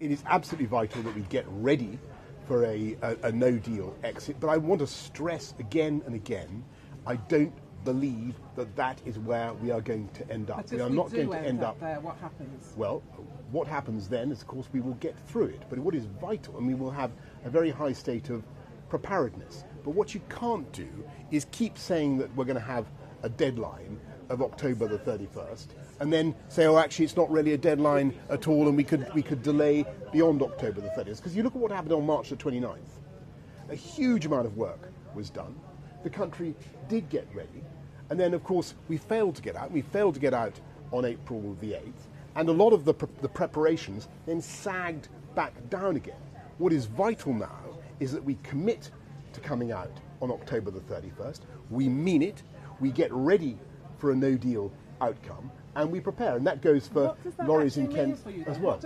It is absolutely vital that we get ready for a, a, a no deal exit, but I want to stress again and again I don't believe that that is where we are going to end up. We are not going to end end up up there, what happens? well, what happens then is, of course, we will get through it. But what is vital, and we will have a very high state of preparedness. But what you can't do is keep saying that we're going to have a deadline of October the 31st, and then say, oh, actually, it's not really a deadline at all, and we could we could delay beyond October the 30th. Because you look at what happened on March the 29th. A huge amount of work was done. The country did get ready, and then, of course, we failed to get out. We failed to get out on April the 8th, and a lot of the, pre- the preparations then sagged back down again. What is vital now is that we commit to coming out on October the 31st. We mean it. We get ready for a no deal outcome, and we prepare. And that goes for lorries in Kent as well.